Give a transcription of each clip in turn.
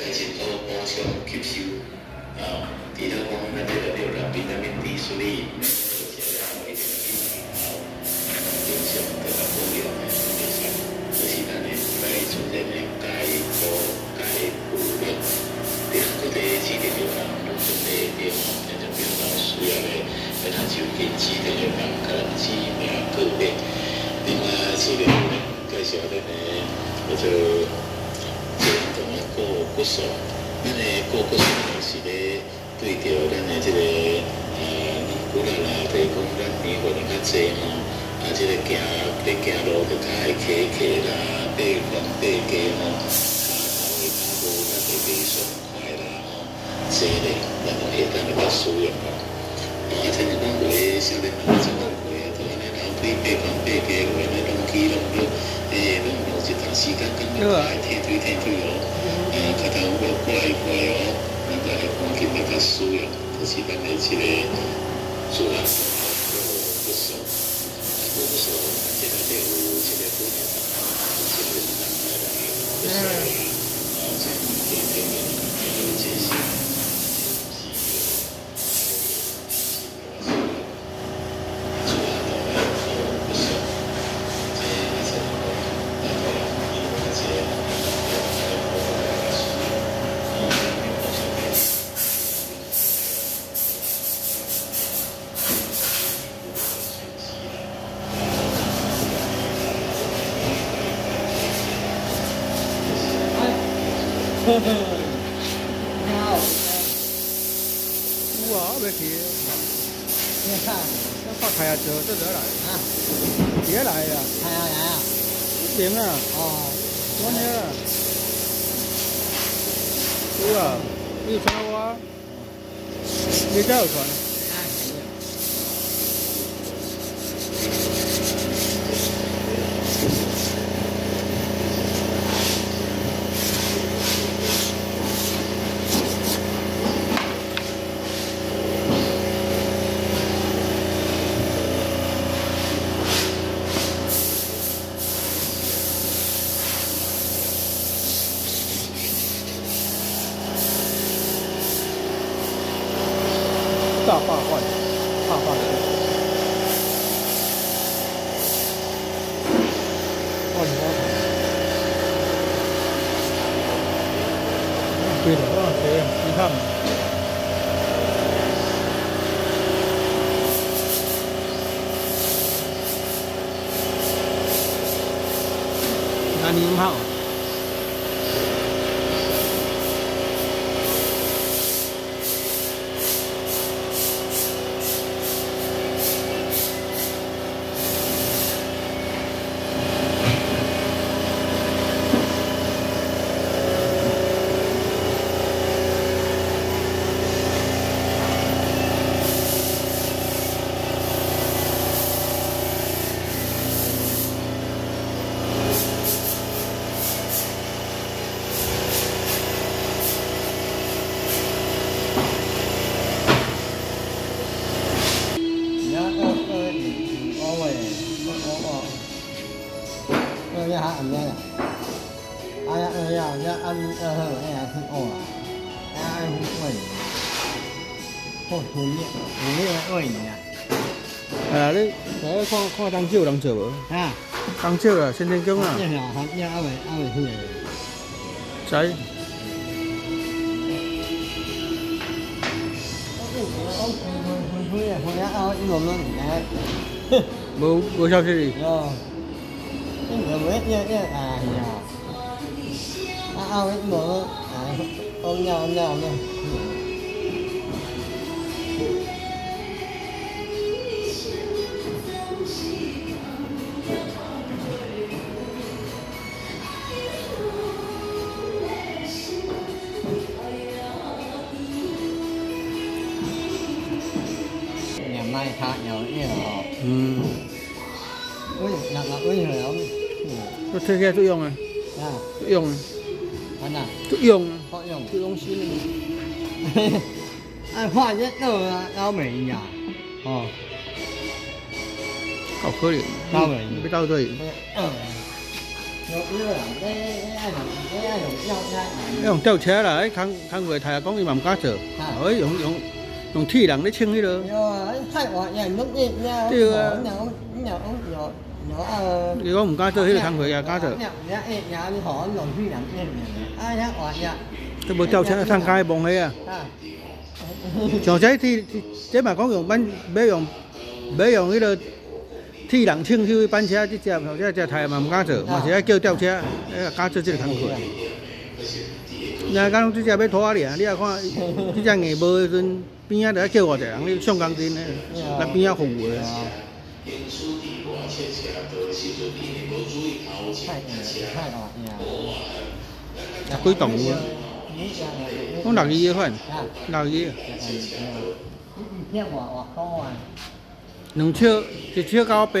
cái chỉ số môi trường kiếp siêu thì nó cũng là đều là đều là vitamin T số đi Gracias. 属于就是了一定的比例，好，正常这个补养的其实就是咱的该出现的钙、钴、钙、钴、磷，第二个的指的就讲补充的地方，就比较需要的，那它就给指的就讲可能指名个别，另外治疗呢，介绍的呢，叫做。种的骨骨素，咱的骨骨素是咧对着咱的这个呃年骨啦啦，就是讲咱年份较济吼，啊，这个行咧行路就较爱骑骑啦，爬悬爬低吼，骹头会较无咱会袂爽快啦吼，这咧 啊，家长要过来过来哦，咱就爱赶紧来甲使用，就是咱的这个自然的啊，叫做不熟，啊，不熟，现在就有这个不熟，啊，这个咱们来来，不熟。no. 우와 왜 이렇게? 야, 파 가야 저 저저 라. 아, 뒤에 라야. 가야야. 이병아. 어. 뭐냐? 우와, 이 전화와 이 자우 전화. 画画，画画的不行，画石膏图。对头啊，对，你看。nào ra ăn ờ hở hay là thằng ỏ ai cũng ẩy thôi thú nhẹ thú nhẹ ẩy nhỉ à đấy cái kho kho đang chiều đang chờ bữa à đang chiều là trên trên kiếng à nhà nhà hắn nhà ai ai hử cháy bố bố sao thế gì? Ờ. Cái người biết nha, à nhà ao cái người à ôm nhau ôm nhau nha nhà mai thả nhau là ừ. Ui nặng là ui rồi ông nó thế kia tự dùng này à tự dùng anh à tự dùng họ dùng tự dùng xin anh hoa nhất đâu đau mỹ nhỉ? Ờ. Cọc khơi điện đau mỹ biết đau rồi ờ. Ông treo xe là ấy khang khang người thầy có cái mầm cá sở ấy ông ông ông thi đằng đấy chưng đi được cái 如果毋敢做迄个工作，也敢做。都，迄，无吊车啊，趁家己啊。啊，像即这天，即即嘛讲用免免用，免用迄个天人清秀的班车，即只上个即台嘛唔敢做嘛，是爱叫吊车，哎个做车，即个工作。那，汝若讲即只要拖啊汝啊，汝看即只硬无阵边啊在遐叫我济人，你上工钱，迄那边啊红务。天注定我恰恰，六二块，六二。两尺，一尺高八。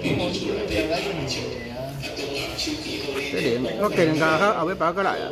cái điểm có kìm cả hết ở với bà cái lại à?